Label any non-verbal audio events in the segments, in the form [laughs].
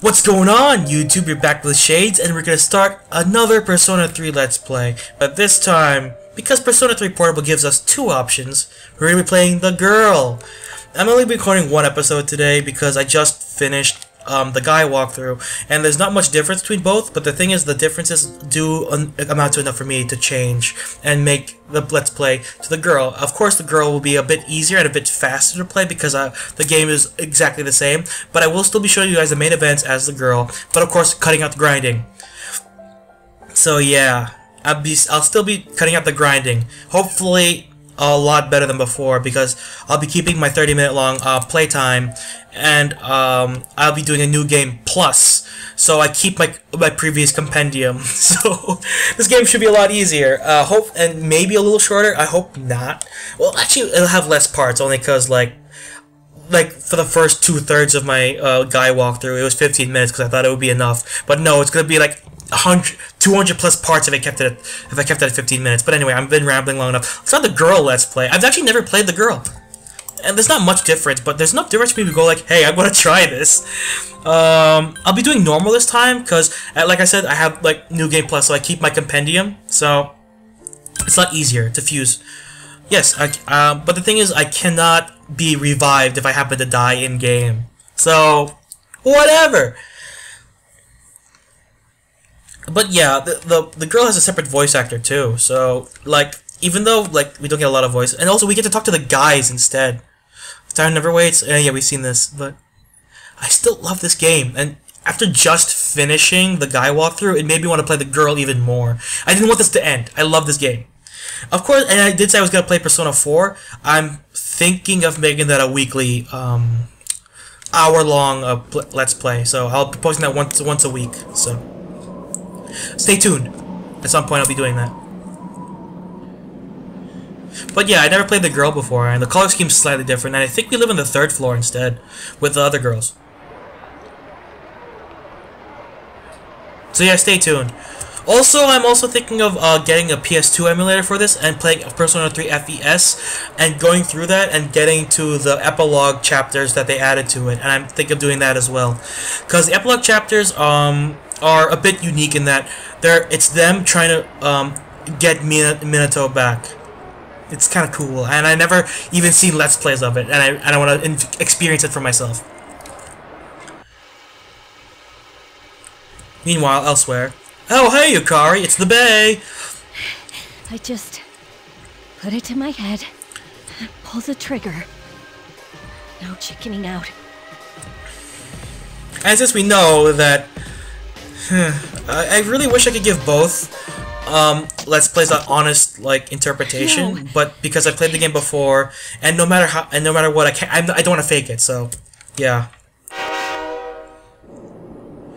What's going on, YouTube? You're back with Shadez, and we're gonna start another Persona 3 Let's Play. But this time, because Persona 3 Portable gives us two options, we're gonna be playing the girl. I'm only recording one episode today because I just finished um, the guy walkthrough, and there's not much difference between both. But the thing is, the differences do un- amount to enough for me to change and make the Let's Play to the girl. Of course, the girl will be a bit easier and a bit faster to play because uh, the game is exactly the same. But I will still be showing you guys the main events as the girl, but of course, cutting out the grinding. So yeah, I'll be I'll still be cutting out the grinding. Hopefully a lot better than before because I'll be keeping my 30 minute long uh, playtime and um, I'll be doing a new game plus. So I keep my my previous compendium. [laughs] So this game should be a lot easier. Uh, hope and maybe a little shorter? I hope not. Well actually it'll have less parts only because like like for the first two thirds of my uh, guy walkthrough it was 15 minutes because I thought it would be enough. But no it's gonna be like 100, 200 plus parts if I kept it at, if I kept it at 15 minutes. But anyway, I've been rambling long enough. It's not the girl let's play. I've actually never played the girl. And there's not much difference, but there's enough difference for me to go like, hey, I'm gonna [laughs] try this. Um, I'll be doing normal this time, because, like I said, I have, like, New Game Plus, so I keep my compendium, so it's a lot easier to fuse. Yes, I, uh, but the thing is, I cannot be revived if I happen to die in-game. So, whatever. But yeah, the, the the girl has a separate voice actor too. So like, even though like we don't get a lot of voice, and also we get to talk to the guys instead. Time never waits. Uh, yeah, we've seen this, but I still love this game. And after just finishing the guy walkthrough, it made me want to play the girl even more. I didn't want this to end. I love this game. Of course, and I did say I was gonna play Persona 4. I'm thinking of making that a weekly, um, hour-long uh, pl let's play. So I'll be posting that once once a week. So. Stay tuned. At some point I'll be doing that. But yeah, I never played the girl before, and the color scheme's slightly different, and I think we live on the third floor instead, with the other girls. So yeah, stay tuned. Also, I'm also thinking of uh, getting a PS2 emulator for this and playing Persona 3 FES and going through that and getting to the epilogue chapters that they added to it. And I'm thinking of doing that as well. Because the epilogue chapters, um, are a bit unique in that they're it's them trying to um, get Min Minato back. It's kind of cool, and I never even seen let's plays of it, and I and I want to experience it for myself. Meanwhile, elsewhere. Oh, hey, Yukari, it's the Bay. I just put it to my head, pull the trigger. No chickening out. And since we know that I really wish I could give both um, Let's Plays an honest like interpretation, no. but because I played the game before, and no matter how, and no matter what, I can't, I'm, I do not want to fake it. So, yeah.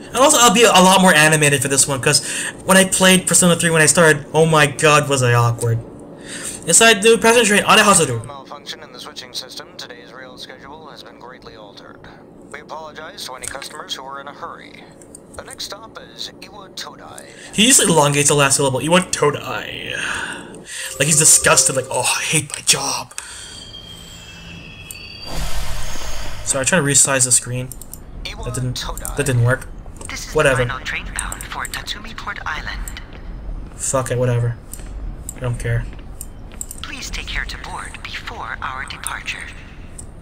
And also, I'll be a lot more animated for this one because when I played Persona 3 when I started, oh my god, was I awkward. Inside the passenger train, Ane Hazoru. Malfunction in the switching system. Today's rail schedule has been greatly altered. We apologize to any customers who are in a hurry. The next stop is Iwatodai. He just elongates the last syllable. Iwatodai. Like he's disgusted, like, oh, I hate my job. Sorry, I tried to resize the screen. That didn't that didn't work. This is whatever. the final train bound for Tatsumi Port Island. Fuck it, whatever. I don't care. Please take care to board before our departure.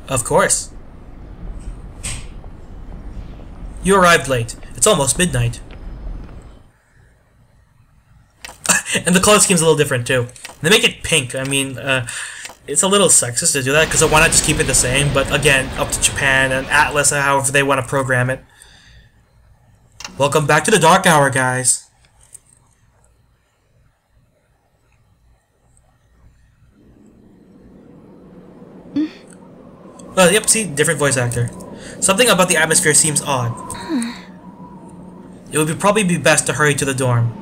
Of course. You arrived late. It's almost midnight. [laughs] and the color scheme's a little different too. They make it pink. I mean, uh, it's a little sexist to do that because why not just keep it the same? But again, up to Japan and Atlus, however they want to program it. Welcome back to the Dark Hour, guys. Well, yep, see, different voice actor. Something about the atmosphere seems odd. It would be probably be best to hurry to the dorm.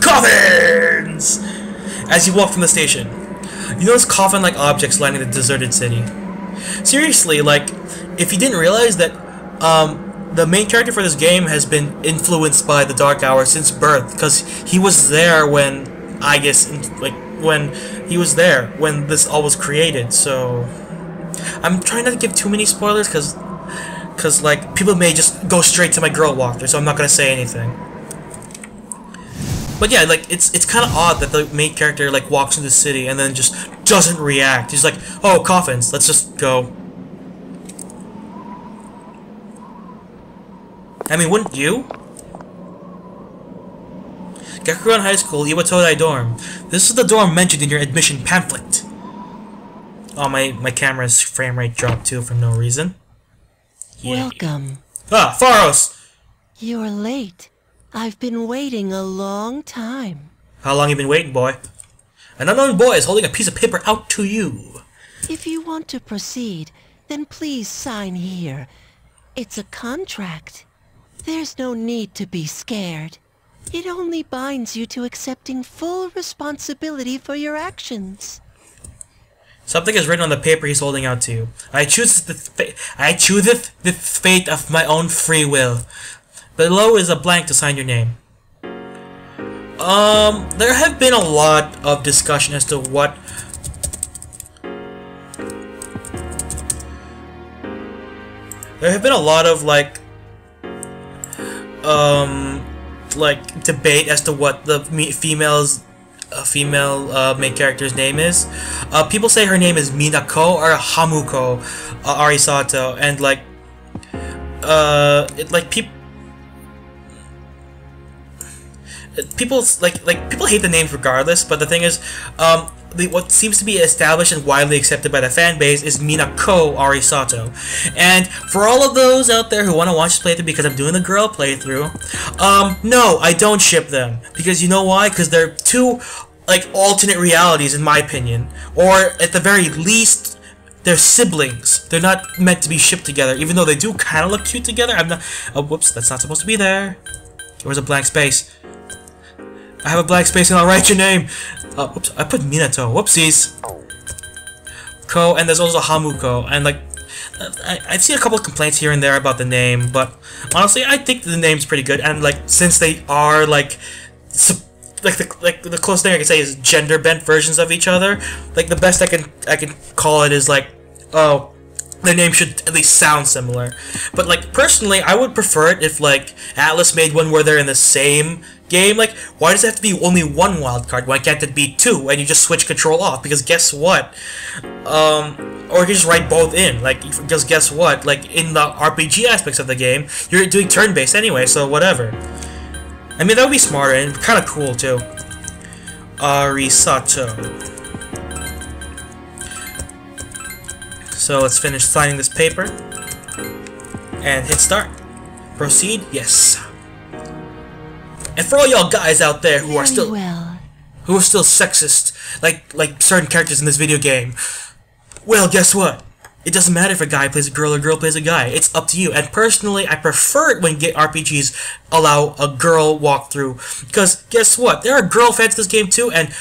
Coffins! As you walk from the station, you notice coffin-like objects lining the deserted city. Seriously, like, if you didn't realize that, um, the main character for this game has been influenced by the Dark Hour since birth, because he was there when, I guess, like, when he was there when this all was created, so... I'm trying not to give too many spoilers because, cause like people may just go straight to my girl walkthrough, so I'm not gonna say anything. But yeah, like it's it's kind of odd that the main character like walks into the city and then just doesn't react. He's like, "Oh, coffins, let's just go." I mean, wouldn't you? Gekkoukan High School, Iwatodai dorm. This is the dorm mentioned in your admission pamphlet. Oh, my, my camera's frame rate dropped too for no reason. Welcome. Ah, Pharos! You're late. I've been waiting a long time. How long have you been waiting, boy? An unknown boy is holding a piece of paper out to you. If you want to proceed, then please sign here. It's a contract. There's no need to be scared. It only binds you to accepting full responsibility for your actions. Something is written on the paper he's holding out to you. I choose the I chooseth the fate of my own free will. Below is a blank to sign your name. Um, there have been a lot of discussion as to what there have been a lot of like um like debate as to what the female's female uh, main character's name is. Uh, people say her name is Minako or Hamuko uh, Arisato, and like uh, it, like people. People like like people hate the names regardless, but the thing is, um, what seems to be established and widely accepted by the fan base is Minako Arisato. And for all of those out there who want to watch this playthrough because I'm doing the girl playthrough, um, no, I don't ship them. Because you know why? Because they're two, like, alternate realities in my opinion. Or, at the very least, they're siblings. They're not meant to be shipped together, even though they do kind of look cute together. I'm not. Oh, whoops, that's not supposed to be there. There was a blank space. I have a blank space and I'll write your name. Uh, whoops, I put Minato. Whoopsies. Ko, and there's also Hamuko, and like, I, I've seen a couple of complaints here and there about the name, but honestly, I think the name's pretty good, and like, since they are like, like the like the closest thing I can say is gender bent versions of each other. Like the best I can I can call it is like, oh, their name should at least sound similar. But like personally, I would prefer it if like Atlus made one where they're in the same game. Like, why does it have to be only one wild card? Why can't it be two and you just switch control off? Because guess what? Um, or you just write both in. Like, because guess what? Like in the RPG aspects of the game, you're doing turn based anyway, so whatever. I mean, that would be smarter and kind of cool too. Arisato. So let's finish signing this paper. And hit start. Proceed? Yes. And for all y'all guys out there who are still well. who are still sexist, like like certain characters in this video game, well, guess what? It doesn't matter if a guy plays a girl or a girl plays a guy. It's up to you. And personally, I prefer it when get RPGs allow a girl walkthrough. Because guess what? There are girl fans to this game too, and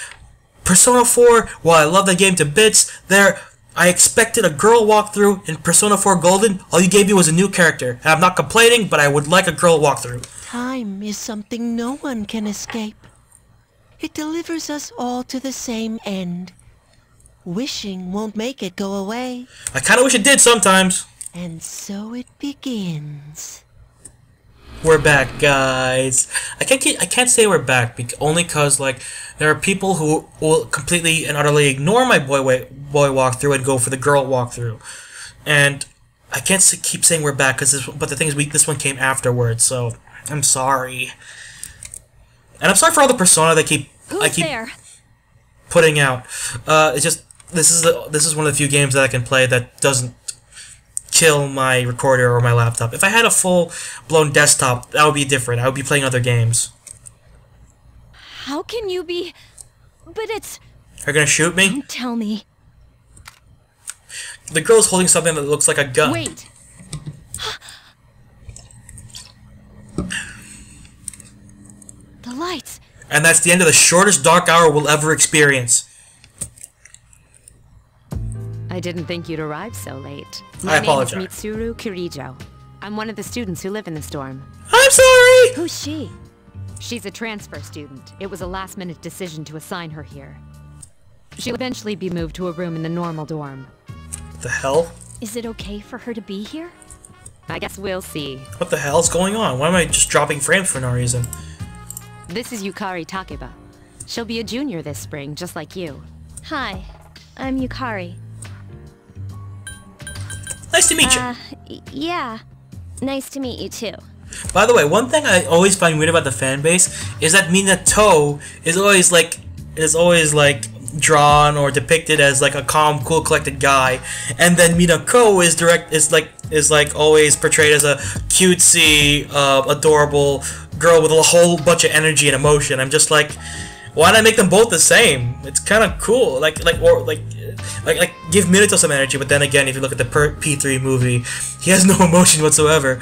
Persona 4, while I love that game to bits, there I expected a girl walkthrough in Persona 4 Golden. All you gave me was a new character. And I'm not complaining, but I would like a girl walkthrough. Time is something no one can escape. It delivers us all to the same end. Wishing won't make it go away. I kinda wish it did sometimes. And so it begins. We're back, guys. I can't keep, I can't say we're back bec- only cause like there are people who will completely and utterly ignore my boy wa- boy walkthrough and go for the girl walkthrough, and I can't s- keep saying we're back because but the thing is we this one came afterwards, so I'm sorry. And I'm sorry for all the persona that keep Who's I keep there? putting out. Uh, it's just this is the, this is one of the few games that I can play that doesn't kill my recorder or my laptop. If I had a full blown desktop, that would be different. I would be playing other games. How can you be... But it's... Are you gonna shoot me? Don't tell me. The girl's holding something that looks like a gun. Wait. [gasps] the lights. And that's the end of the shortest dark hour we'll ever experience. I didn't think you'd arrive so late. I My apologize. name is Mitsuru Kirijo. I'm one of the students who live in this dorm. I'm sorry! Who's she? She's a transfer student. It was a last-minute decision to assign her here. She'll eventually be moved to a room in the normal dorm. The hell? Is it okay for her to be here? I guess we'll see. What the hell's going on? Why am I just dropping frames for no reason? This is Yukari Takeba. She'll be a junior this spring, just like you. Hi, I'm Yukari. Nice to meet you. Uh, y- yeah. Nice to meet you too. By the way, one thing I always find weird about the fan base is that Minato is always like is always like drawn or depicted as like a calm, cool, collected guy, and then Minako is direct is like is like always portrayed as a cutesy, uh, adorable girl with a whole bunch of energy and emotion. I'm just like, why not make them both the same? It's kind of cool. Like like or like like like give Minato some energy, but then again, if you look at the per- P3 movie, he has [laughs] no emotion whatsoever.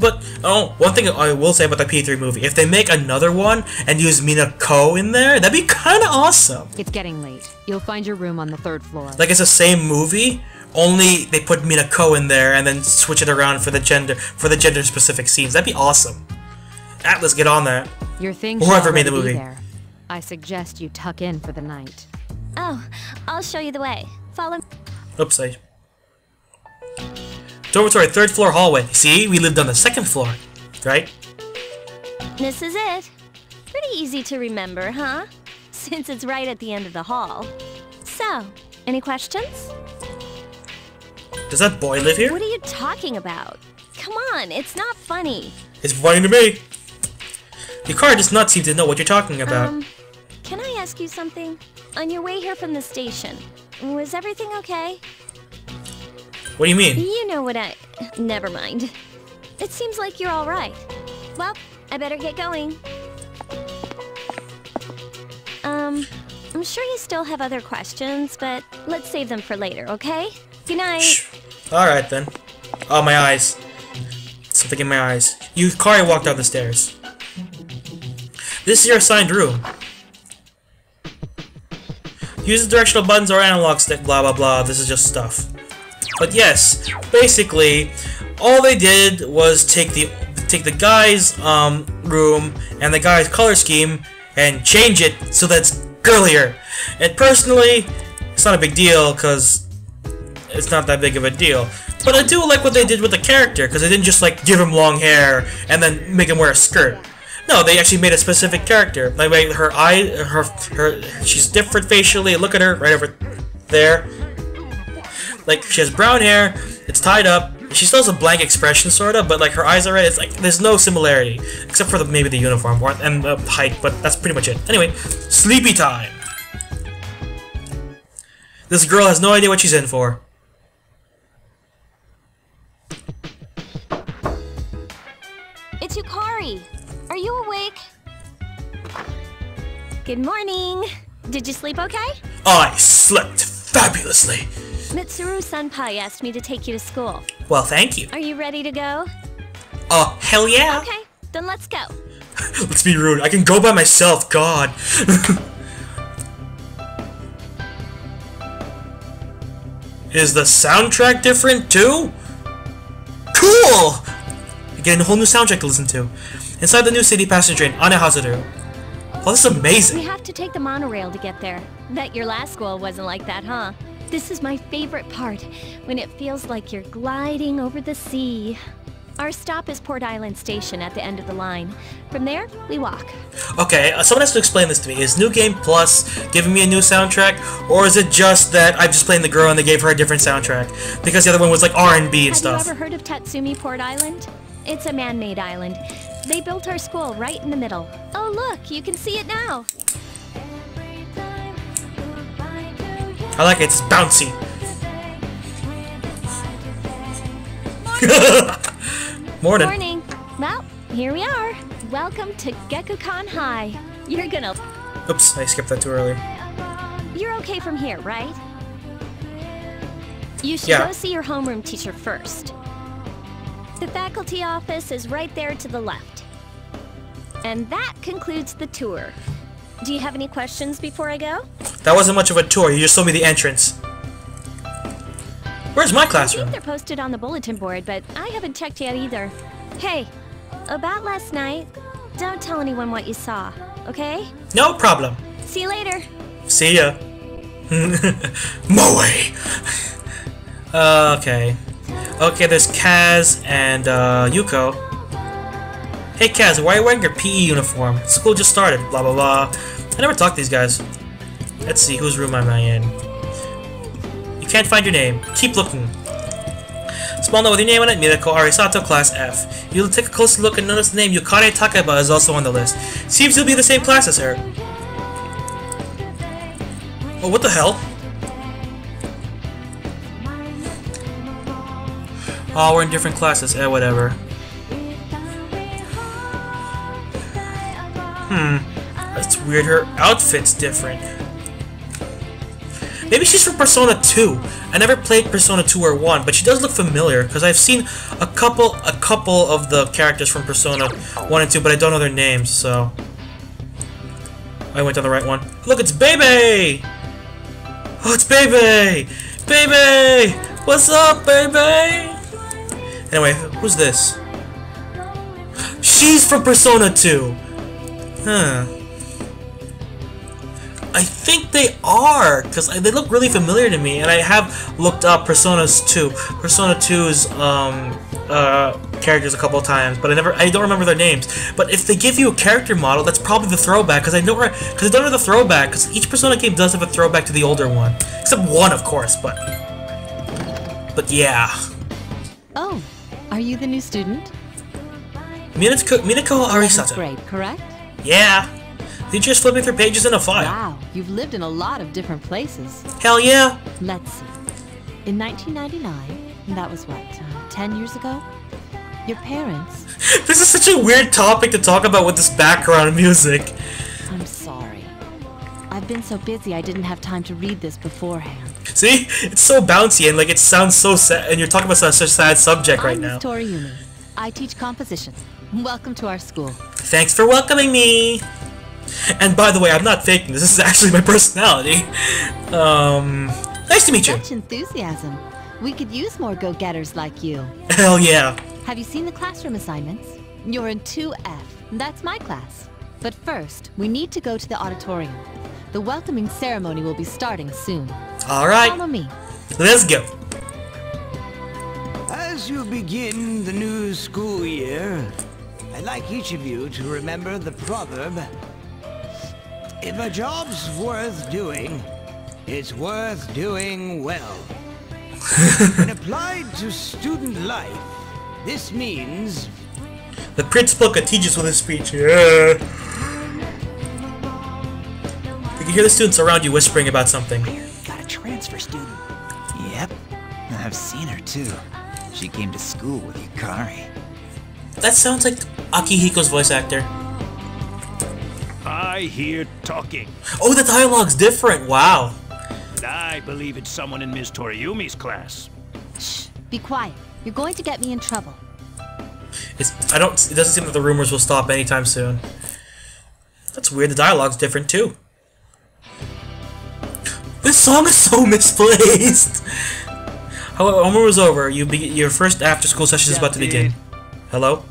But oh, one thing I will say about the P3 movie, if they make another one and use Minako in there, that'd be kind of awesome. It's getting late. You'll find your room on the third floor. Like it's the same movie, only they put Minako in there and then switch it around for the gender for the gender specific scenes. That'd be awesome. Atlus, get on that. Your thing Whoever made the movie. There. I suggest you tuck in for the night. Oh, I'll show you the way. Follow me. Oops, I. Dormitory, third floor hallway. See, we lived on the second floor, right? This is it. Pretty easy to remember, huh? Since it's right at the end of the hall. So, any questions? Does that boy live here? What are you talking about? Come on, it's not funny. It's funny to me. Yukari does not seem to know what you're talking about. Um, can I ask you something? On your way here from the station, was everything okay? what do you mean? You know what I. Never mind. It seems like you're alright. Well, I better get going. Um, I'm sure you still have other questions, but let's save them for later, okay? Good night. Alright then. Oh, my eyes. Something in my eyes. Yukari walked down the stairs. This is your assigned room. Use the directional buttons or analog stick, blah blah blah. This is just stuff. But yes, basically, all they did was take the take the guy's um, room and the guy's color scheme and change it so that's girlier. And personally, it's not a big deal because it's not that big of a deal. But I do like what they did with the character because they didn't just like give him long hair and then make him wear a skirt. No, they actually made a specific character. Like like, her eye, her her, she's different facially. Look at her right over there. Like she has brown hair. It's tied up. She still has a blank expression, sort of, but like her eyes are red. It's like there's no similarity except for the, maybe the uniform or, and the height, but that's pretty much it. Anyway, sleepy time. This girl has no idea what she's in for. Good morning. Did you sleep okay? I slept fabulously. Mitsuru Senpai asked me to take you to school. Well, thank you. Are you ready to go? Oh, hell yeah. Okay, then let's go. [laughs] Let's be rude. I can go by myself, God. [laughs] Is the soundtrack different too? Cool! Getting a whole new soundtrack to listen to. Inside the new city passenger train, Anehazuru. Oh, this is We have to take the monorail to get there. Bet your last school wasn't like that, huh? This is my favorite part, when it feels like you're gliding over the sea. Our stop is Port Island Station at the end of the line. From there, we walk. Okay, uh, someone has to explain this to me. Is New Game Plus giving me a new soundtrack, or is it just that I'm just playing the girl and they gave her a different soundtrack? Because the other one was like R&B and Have stuff. you ever heard of Tatsumi Port Island? It's a man-made island. They built our school right in the middle. Oh look, you can see it now. I like it. It's bouncy. [laughs] Morning. Morning. Well, here we are. Welcome to Gekkoukan High. You're gonna... Oops, I skipped that too early. You're okay from here, right? You should Yeah. go see your homeroom teacher first. The faculty office is right there to the left. And that concludes the tour. Do you have any questions before I go? That wasn't much of a tour. You just showed me the entrance. Where's my I think classroom? they're posted on the bulletin board, but I haven't checked yet either. Hey, about last night, don't tell anyone what you saw, okay? No problem. See you later. See ya. [laughs] Moe. Uh, okay. Okay, there's Kaz and uh, Yuko. Hey Kaz, why are you wearing your PE uniform? School just started, blah blah blah. I never talked to these guys. Let's see, whose room am I in? You can't find your name. Keep looking. Small note with your name on it, Minako Arisato, Class F. You'll take a closer look and notice the name Yukari Takeba is also on the list. Seems you'll be the same class as her. Oh, what the hell? Oh, we're in different classes. Eh, whatever. Hmm. That's weird. Her outfit's different. Maybe she's from Persona 2. I never played Persona 2 or 1, but she does look familiar because I've seen a couple a couple of the characters from Persona 1 and 2, but I don't know their names, so I went on the right one. Look, it's Baby! Oh, it's Baby! Baby! What's up, baby? Anyway, who's this? She's from Persona 2! Huh. I think they are, because they look really familiar to me, and I have looked up Personas 2, Persona 2's um, uh, characters a couple of times, but I never, I don't remember their names. But if they give you a character model, that's probably the throwback, because I don't, because I don't know the throwback, because each Persona game does have a throwback to the older one, except one, of course, but, but yeah. Oh, are you the new student? Minako, Minako Arisato. grade, correct? Yeah. You're just flipping through pages in a file. Wow, you've lived in a lot of different places. Hell yeah. Let's see. In 1999, that was what, uh, 10 years ago? Your parents, [laughs] This is such a weird topic to talk about with this background [laughs] music. I'm sorry. I've been so busy I didn't have time to read this beforehand. See? It's so bouncy and like it sounds so sad and you're talking about such a sad subject right I'm now. Miss Toriumi. I teach composition. Welcome to our school. Thanks for welcoming me! And by the way, I'm not faking this, this is actually my personality. Um, nice to meet you. Such enthusiasm. We could use more go-getters like you. Hell yeah. Have you seen the classroom assignments? You're in 2F. That's my class. But first, we need to go to the auditorium. The welcoming ceremony will be starting soon. Alright, Follow me. let's go. As you begin the new school year, I'd like each of you to remember the proverb If a job's worth doing, it's worth doing well. [laughs] when applied to student life, this means The principal could teach us with his speech. Yeah. You can hear the students around you whispering about something. Got a transfer student. Yep. I've seen her too. She came to school with Yukari. That sounds like Akihiko's voice actor. I hear talking. Oh, the dialogue's different. Wow. I believe it's someone in Ms. Toriumi's class. Shh. Be quiet. You're going to get me in trouble. It's I don't it doesn't seem that the rumors will stop anytime soon. That's weird, the dialogue's different too. This song is so [laughs] misplaced! Hello, homeroom is over. You be your first after school session is about to begin. Hello?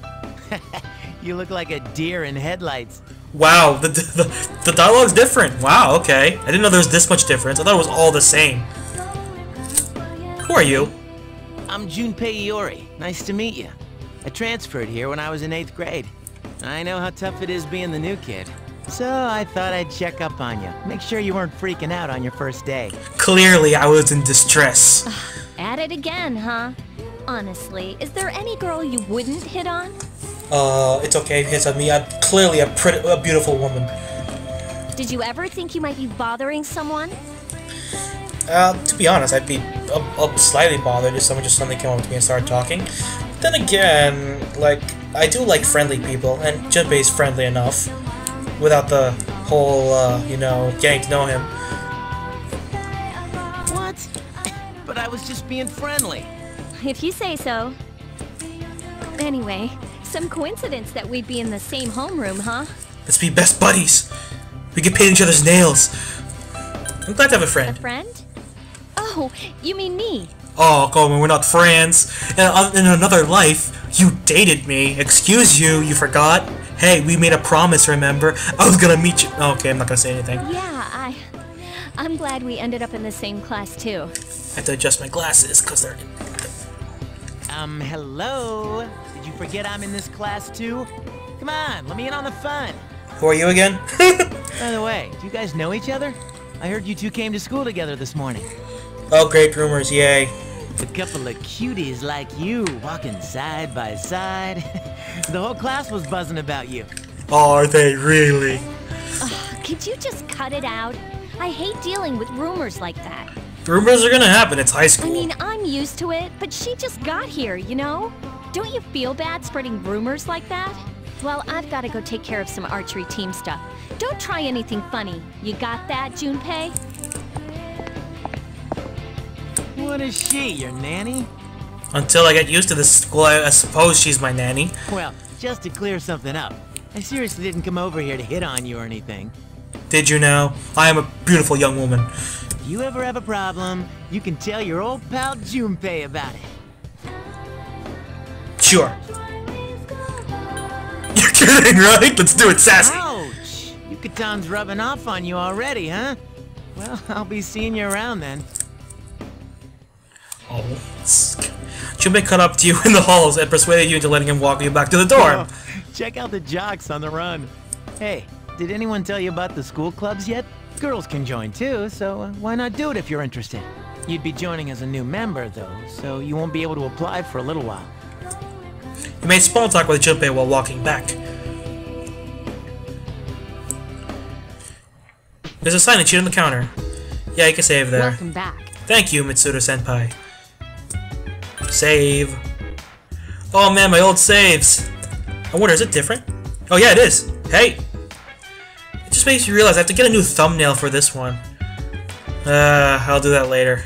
[laughs] You look like a deer in headlights. Wow, the, the, the dialogue's different. Wow, okay. I didn't know there was this much difference. I thought it was all the same. Who are you? I'm Junpei Iori. Nice to meet you. I transferred here when I was in 8th grade. I know how tough it is being the new kid. So I thought I'd check up on you. Make sure you weren't freaking out on your first day. Clearly, I was in distress. At it again, huh? Honestly, is there any girl you wouldn't hit on? Uh, it's okay because of me. I'm clearly a pretty, a beautiful woman. Did you ever think you might be bothering someone? Uh, to be honest, I'd be a, a slightly bothered if someone just suddenly came up to me and started talking. Then again, like, I do like friendly people, and Junpei's friendly enough, without the whole, uh, you know, getting to know him. What? But I was just being friendly. If you say so. Anyway, some coincidence that we'd be in the same homeroom, huh? Let's be best buddies. We can paint each other's nails. I'm glad to have a friend. A friend. Oh, you mean me? Oh, Coleman, we're not friends. In, in another life, you dated me. Excuse you, you forgot? Hey, we made a promise, remember? I was gonna meet you. Okay, I'm not gonna say anything. Yeah, I... I'm glad we ended up in the same class too. I have to adjust my glasses because they're. Um, hello? Did you forget I'm in this class too? Come on, let me in on the fun. Who are you again? [laughs] By the way, do you guys know each other? I heard you two came to school together this morning. oh, great rumors, yay. A couple of cuties like you walking side by side. [laughs] the whole class was buzzing about you. Are they really? Could you just cut it out? I hate dealing with rumors like that. Rumors are gonna happen, it's high school. I mean, I'm used to it, but she just got here, you know? Don't you feel bad spreading rumors like that? Well, I've got to go take care of some archery team stuff. Don't try anything funny. You got that, Junpei? What is she, your nanny? Until I get used to this school, I, I suppose she's my nanny. Well, just to clear something up, I seriously didn't come over here to hit on you or anything. Did you know? I am a beautiful young woman. If you ever have a problem, you can tell your old pal Junpei about it. Sure. [laughs] You're kidding, right? Let's do it, sassy. Ouch! Yuka-tan's rubbing off on you already, huh? Well, [laughs] I'll be seeing you around then. Oh, Junpei cut up to you in the halls and persuaded you into letting him walk you back to the dorm. Oh, [laughs] check out the jocks on the run. Hey, did anyone tell you about the school clubs yet? Girls can join too, so uh, why not do it if you're interested? You'd be joining as a new member, though, so you won't be able to apply for a little while. You made small talk with Junpei while walking back. There's a sign sheet on the counter. Yeah, you can save there. Welcome back. Thank you, Mitsuru Senpai. Save. Oh man, my old saves. I wonder, is it different? Oh yeah, it is. Hey! Just makes you realize I have to get a new thumbnail for this one. Uh, I'll do that later.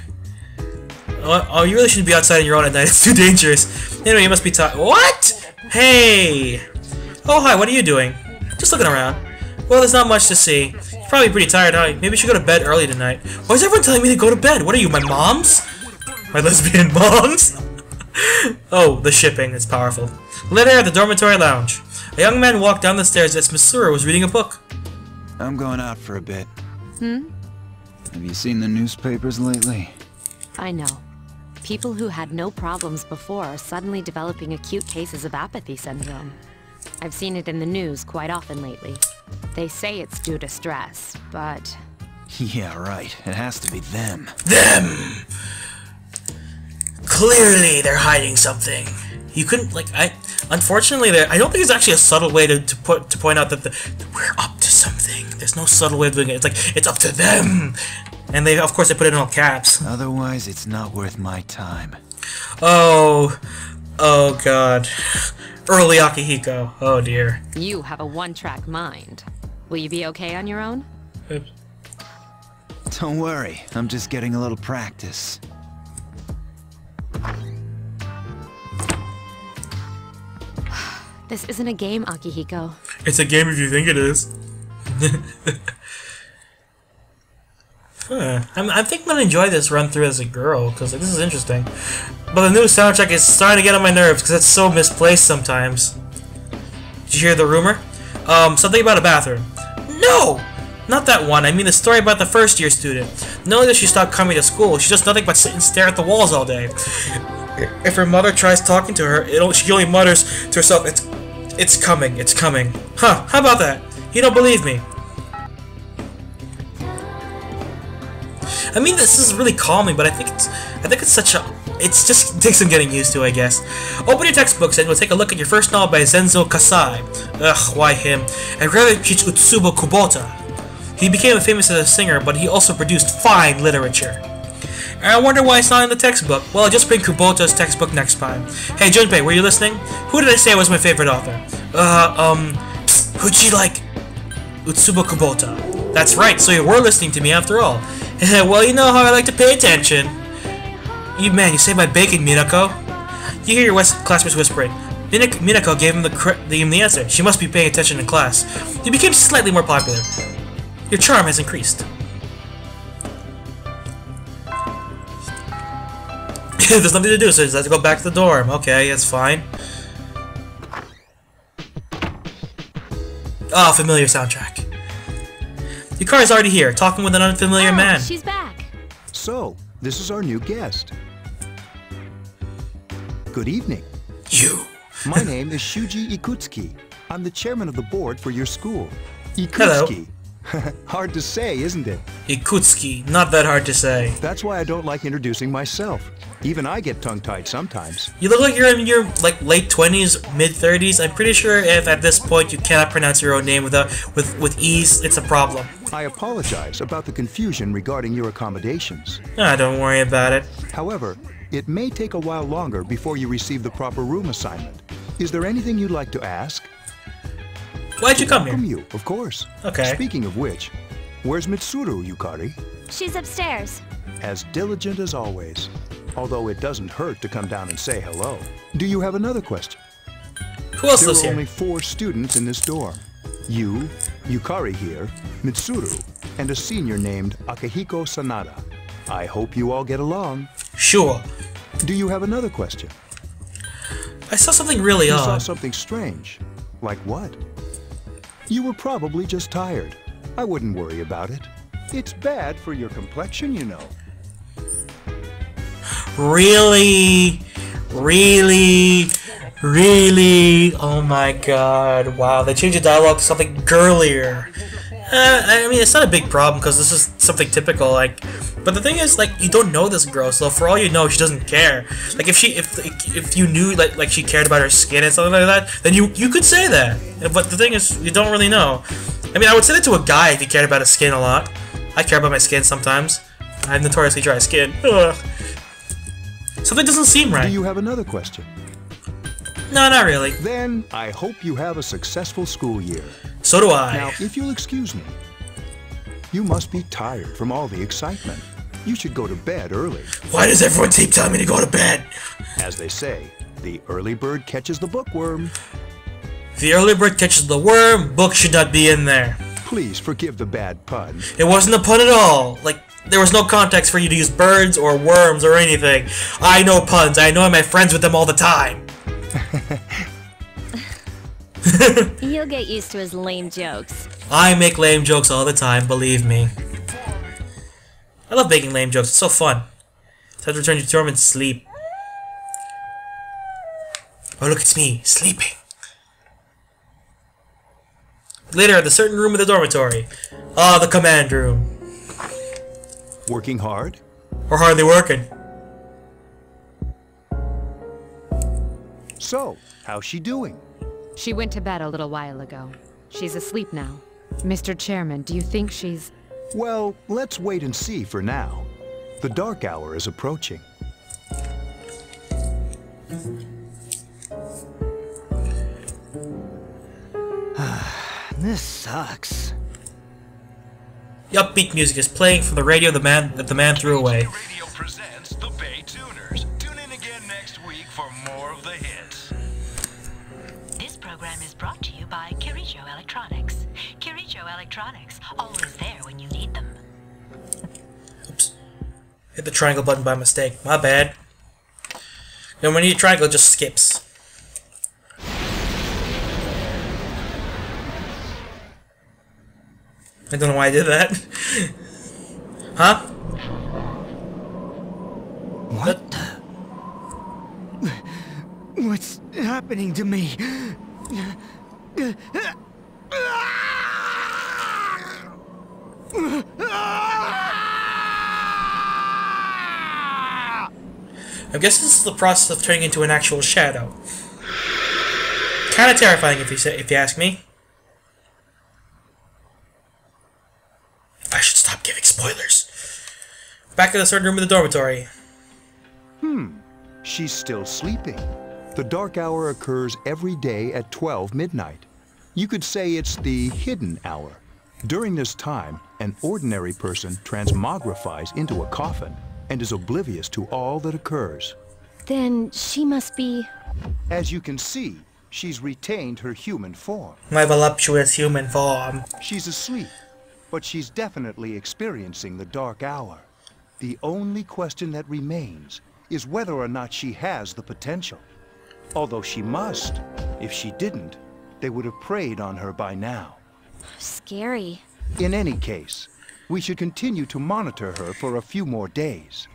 Oh, oh, you really shouldn't be outside on your own at night. [laughs] It's too dangerous. Anyway, you must be tired. What? Hey! Oh, hi, what are you doing? Just looking around. Well, there's not much to see. You're probably pretty tired, huh? Maybe you should go to bed early tonight. Why is everyone telling me to go to bed? What are you, my moms? My lesbian [laughs] moms? [laughs] oh, the shipping. It's powerful. Later at the dormitory lounge. A young man walked down the stairs as Mitsuru was reading a book. I'm going out for a bit. Hmm? Have you seen the newspapers lately? I know. People who had no problems before are suddenly developing acute cases of apathy syndrome. I've seen it in the news quite often lately. They say it's due to stress, but Yeah, right. It has to be them. Them! Clearly, they're hiding something. You couldn't, like, I... Unfortunately, there, I don't think there's actually a subtle way to, to put to point out that the, we're up to something. There's no subtle way of doing it. It's like, it's up to them! And they, of course, they put it in all caps. Otherwise, it's not worth my time. Oh, oh god. Early Akihiko. Oh dear. you have a one-track mind. Will you be okay on your own? Don't worry, I'm just getting a little practice. This isn't a game, Akihiko. It's a game if you think it is. [laughs] huh. I'm, I think I'm gonna enjoy this run through as a girl, because like, this is interesting. But the new soundtrack is starting to get on my nerves, because it's so misplaced sometimes. Did you hear the rumor? Um, something about a bathroom. No! Not that one, I mean the story about the first year student. Not only does she stop coming to school, she does nothing but sit and stare at the walls all day. [laughs] If her mother tries talking to her, it, she only mutters to herself, it's, it's coming, it's coming. Huh, how about that? You don't believe me. I mean, this is really calming, but I think it's, I think it's such a, it's just [laughs] takes some getting used to, I guess. Open your textbooks and we'll take a look at your first novel by Zenzo Kasai. Ugh, why him? Rather teach Utsubo Kubota. He became a famous as a singer, but he also produced fine literature. And I wonder why it's not in the textbook. Well, I'll just bring Kubota's textbook next time. Hey, Junpei, were you listening? Who did I say was my favorite author? Uh, um, psst, who'd she like? Utsubo Kubota. That's right, so you were listening to me after all. [laughs] well, you know how I like to pay attention. You man, you saved my bacon, Minako. You hear your West classmates whispering. Minak Minako gave him the, the answer. She must be paying attention in class. You became slightly more popular. Your charm has increased. [laughs] There's nothing to do, so just have to go back to the dorm. Okay, it's fine. Ah, familiar soundtrack. Yukari's already here, talking with an unfamiliar oh, man. she's back. So, this is our new guest. Good evening. You. My [laughs] name is Shuji Ikutsuki. I'm the chairman of the board for your school. Hello. Ikutsuki. [laughs] hard to say, isn't it? Ikutsuki, not that hard to say. That's why I don't like introducing myself. Even I get tongue-tied sometimes. You look like you're in your like late twenties, mid thirties. I'm pretty sure if at this point you cannot pronounce your own name without with with ease, it's a problem. I apologize about the confusion regarding your accommodations. Ah, don't worry about it. However, it may take a while longer before you receive the proper room assignment. Is there anything you'd like to ask? Why'd you come Welcome here? you, of course. Okay. Speaking of which, where's Mitsuru, Yukari? She's upstairs. As diligent as always. Although it doesn't hurt to come down and say hello. Do you have another question? Who else there lives are here? only four students in this dorm. You, Yukari here, Mitsuru, and a senior named Akihiko Sanada. I hope you all get along. Sure. Do you have another question? I saw something really You saw something strange. Like what? You were probably just tired. I wouldn't worry about it. It's bad for your complexion, you know. Really? Really? Really? Oh my god. Wow, they changed the dialogue to something girlier. Uh, I mean, it's not a big problem because this is something typical. Like, but the thing is, like, you don't know this girl, so for all you know, she doesn't care. Like, if she, if if you knew, like, like she cared about her skin and something like that, then you you could say that. But the thing is, you don't really know. I mean, I would say that to a guy if he cared about his skin a lot. I care about my skin sometimes. I have notoriously dry skin. Ugh. Something doesn't seem right. Do you have another question? No, not really. Then I hope you have a successful school year. So do I. Now, if you'll excuse me, you must be tired from all the excitement. You should go to bed early. Why does everyone keep telling me to go to bed? As they say, the early bird catches the bookworm. The early bird catches the worm, book should not be in there. Please forgive the bad pun. It wasn't a pun at all. Like, there was no context for you to use birds or worms or anything. I know puns. I know I'm friends with them all the time. [laughs] You'll get used to his lame jokes. I make lame jokes all the time, believe me. I love making lame jokes. It's so fun. Time to return to dorm and sleep. Oh, look, it's me, sleeping. Later, the certain room of the dormitory. Ah, the command room. Working hard? Or hardly working. So, how's she doing? She went to bed a little while ago. She's asleep now. Mr. Chairman, do you think she's... Well, let's wait and see for now. The dark hour is approaching. This sucks. The upbeat music is playing from the radio the man that the man threw away. Radio presents the Bay Tuners. Tune in again next week for more of the hits. This program is brought to you by Kirijo Electronics. Kirijo Electronics, always there when you need them. Oops. Hit the triangle button by mistake. My bad. And when you triangle, it just skips. I don't know why I did that. huh? What the? What's happening to me? I guess this is the process of turning into an actual shadow. Kind of terrifying if you say, if you ask me. I should stop giving spoilers. Back in the certain room of the dormitory. Hmm, she's still sleeping. The dark hour occurs every day at 12 midnight. You could say it's the hidden hour. During this time, an ordinary person transmogrifies into a coffin and is oblivious to all that occurs. Then she must be... As you can see, she's retained her human form. My voluptuous human form. She's asleep, but she's definitely experiencing the dark hour. The only question that remains is whether or not she has the potential. Although she must. If she didn't, they would have preyed on her by now. scary. In any case, we should continue to monitor her for a few more days.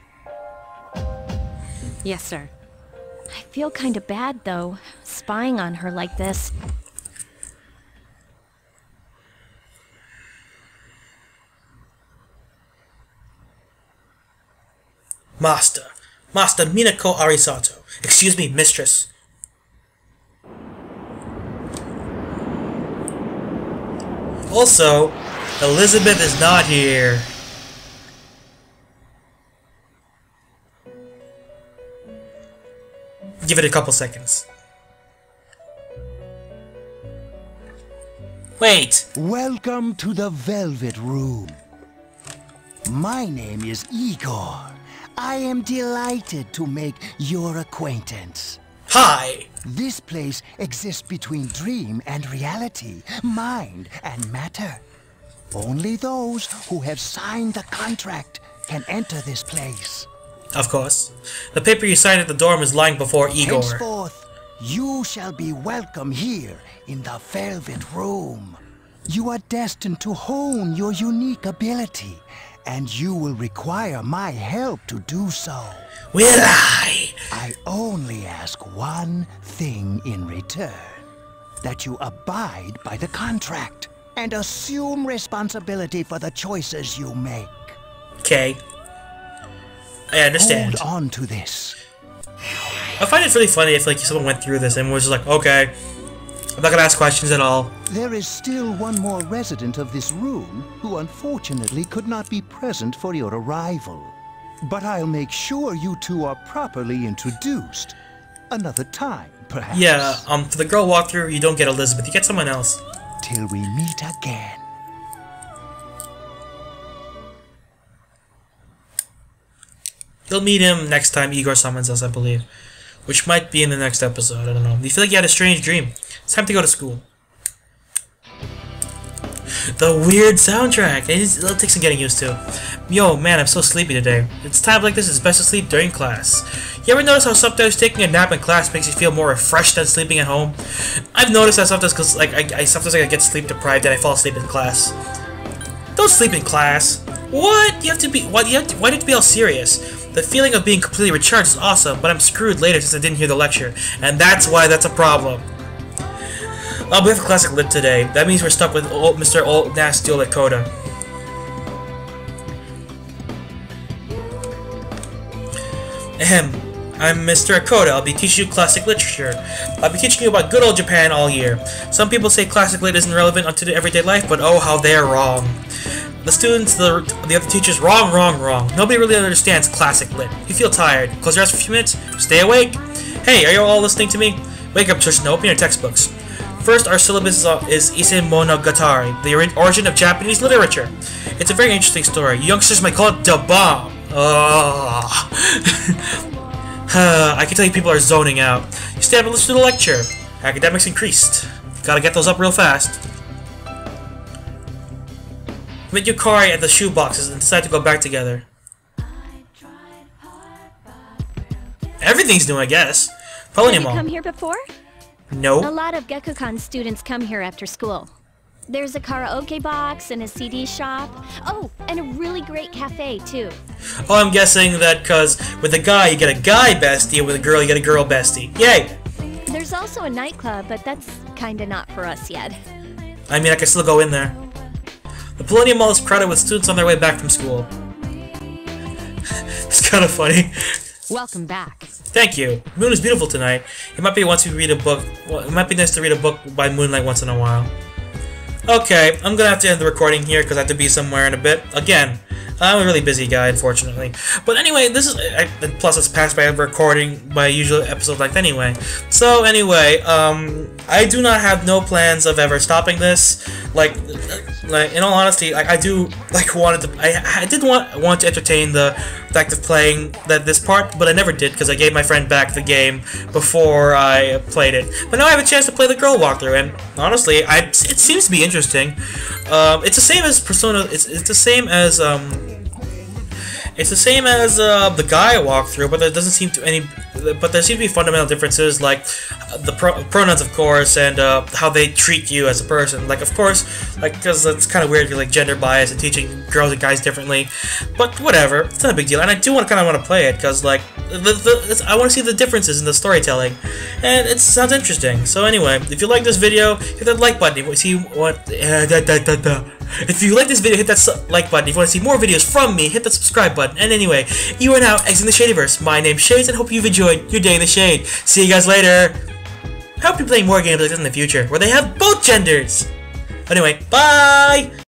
Yes, sir. I feel kinda bad, though, spying on her like this. Master. Master Minako Arisato. Excuse me, mistress. Also, Elizabeth is not here. Give it a couple seconds. Wait! Welcome to the Velvet Room. My name is Igor. I am delighted to make your acquaintance. Hi! This place exists between dream and reality, mind and matter. Only those who have signed the contract can enter this place. Of course. The paper you signed at the dorm is lying before Igor. Henceforth, you shall be welcome here in the Velvet Room. You are destined to hone your unique ability, and you will require my help to do so. Will I? I only ask one thing in return. That you abide by the contract and assume responsibility for the choices you make. Okay. I understand. Hold on to this. I find it really funny if like someone went through this and was just like, okay, I'm not gonna ask questions at all. There is still one more resident of this room who unfortunately could not be present for your arrival. But I'll make sure you two are properly introduced. Another time, perhaps. Yeah, um, for the girl walkthrough, you don't get Elizabeth, you get someone else. Till we meet again. You'll meet him next time Igor summons us, I believe. Which might be in the next episode, I don't know. You feel like you had a strange dream. It's time to go to school. The weird soundtrack! It is, it'll take some getting used to. Yo, man, I'm so sleepy today. It's times like this it's best to sleep during class. You ever notice how sometimes taking a nap in class makes you feel more refreshed than sleeping at home? I've noticed that sometimes because like I, I sometimes like, I get sleep deprived and I fall asleep in class. Don't sleep in class. What? You have to be. What? You have to, why do you have to be all serious? The feeling of being completely recharged is awesome, but I'm screwed later since I didn't hear the lecture, and that's why that's a problem. Oh, we have a classic lit today. That means we're stuck with old Mr. Old Nasty Old Coda. Ahem. I'm Mr. Ekoda. I'll be teaching you classic literature. I'll be teaching you about good old Japan all year. Some people say classic lit isn't relevant the everyday life, but oh how they're wrong. The students, the, the other teachers, wrong, wrong, wrong. Nobody really understands classic lit. You feel tired, close your eyes for a few minutes, stay awake. Hey, are you all listening to me? Wake up, Tristan, open your textbooks. First, our syllabus is, uh, is Ise Monogatari, the origin of Japanese literature. It's a very interesting story. Youngsters might call it the bomb. Oh. [laughs] I can tell you people are zoning out. You stand and listen to the lecture. Academics increased. Gotta get those up real fast. Meet Yukari at the shoe boxes and decide to go back together. Everything's new, I guess. Probably Have you come here before? No. A lot of Gekkoukan students come here after school. There's a karaoke box and a CD shop. Oh, and a really great cafe, too. Oh, I'm guessing that because with a guy you get a guy bestie, and with a girl you get a girl bestie. Yay! There's also a nightclub, but that's kinda not for us yet. I mean, I can still go in there. The Paulownia Mall is crowded with students on their way back from school. [laughs] it's kind of funny. Welcome back. Thank you. Moon is beautiful tonight. It might be once we read a book. Well, it might be nice to read a book by moonlight once in a while. Okay, I'm gonna have to end the recording here because I have to be somewhere in a bit. Again, I'm a really busy guy, unfortunately. But anyway, this is I, plus it's past by recording my usual episode length anyway. So anyway, um, I do not have no plans of ever stopping this. Like, like in all honesty, I, I do like wanted to. I, I did want want to entertain the fact of playing that this part, but I never did because I gave my friend back the game before I played it. But now I have a chance to play the girl walkthrough, and honestly, I it seems to be interesting. Um, it's the same as Persona. It's it's the same as um. It's the same as uh, the guy walkthrough, but there doesn't seem to any. But there seem to be fundamental differences, like uh, the pro pronouns, of course, and uh, how they treat you as a person. Like, of course, like because it's kind of weird, like gender bias and teaching girls and guys differently. But whatever, it's not a big deal. And I do want to kind of want to play it because like the, the, I want to see the differences in the storytelling, and it sounds interesting. So anyway, if you like this video, hit that like button. If you see what. Uh, da, da, da. If you like this video, hit that like button. If you want to see more videos from me, hit that subscribe button. And anyway, you are now exiting the Shadyverse. My name's Shadez, and hope you've enjoyed your day in the shade. See you guys later. I hope you're playing more games like this in the future, where they have both genders. Anyway, bye!